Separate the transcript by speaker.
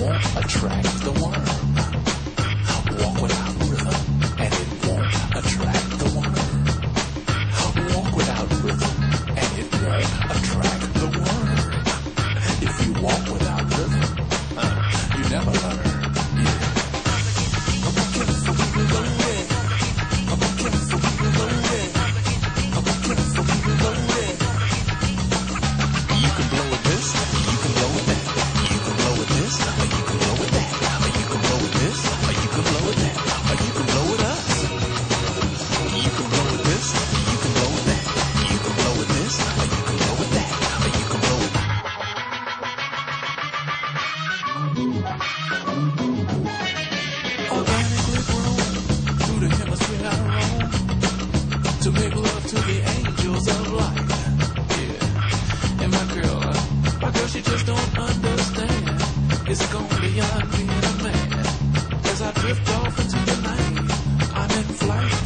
Speaker 1: won't attract the worm. It's gonna a man as I drift off into the night. I'm in flight